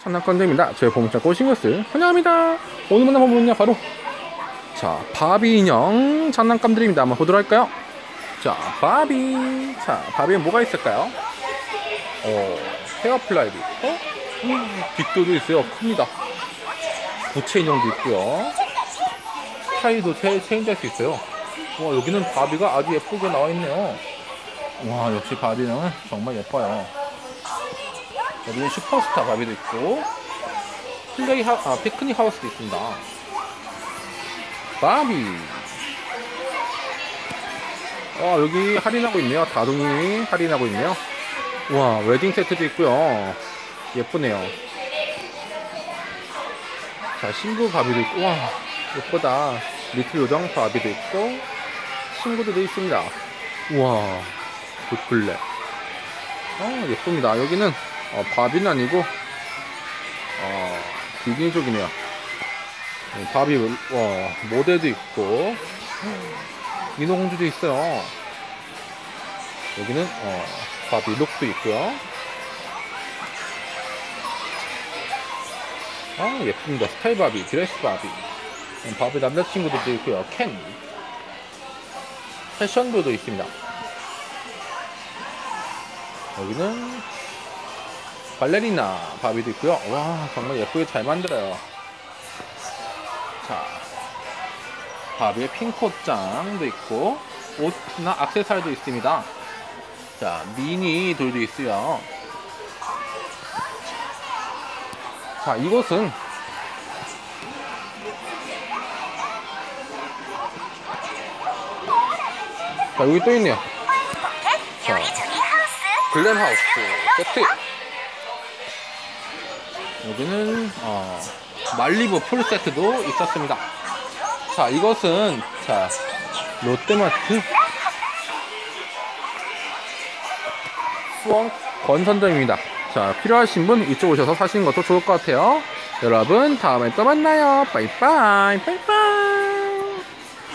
장난감들입니다. 저희 보물창 것을 환영합니다. 오늘 만나본 분은요 바로 자 바비 인형 장난감들입니다. 한번 보도록 할까요? 자 바비 자 바비는 뭐가 있을까요? 어 hair play도 있고 음, big doll도 있어요. 큽니다. 부채 인형도 있고요. 스타일도 체, 체인지할 수 있어요. 와 여기는 바비가 아주 예쁘게 나와 있네요. 와 역시 바비는 정말 예뻐요. 여기는 슈퍼스타 바비도 있고 플레이 하, 아, 피크닉 하우스도 있습니다. 바비. 와 여기 할인하고 있네요. 다둥이 할인하고 있네요. 와 웨딩 세트도 있고요. 예쁘네요. 자 신부 바비도 있고 와 예쁘다. little 요정 바비도 있고 친구들도 있습니다. 우와 굿블랙. 아 예쁩니다. 여기는 어, 바비는 아니고 어, 비기니족이네요. 네, 바비 와 모델도 있고 인어공주도 있어요. 여기는 어, 바비 룩도 있고요. 아 예쁩니다. 스타일 바비, 드레스 바비, 음, 바비 남자친구들도 있고요. 캔 패션도도 있습니다. 여기는 발레리나 바비도 있고요. 와 정말 예쁘게 잘 만들어요. 자 바비의 핑크 옷장도 있고 옷이나 악세사리도 있습니다. 자 미니 돌도 있어요. 자 이곳은 자 여기 또 있네요. 자 Glam House 세트. 여기는 어, 말리부 풀 세트도 있었습니다. 자, 이것은 자 롯데마트 수원 권선점입니다. 자, 필요하신 분 이쪽 오셔서 사시는 것도 좋을 것 같아요. 여러분, 다음에 또 만나요. bye bye, bye bye.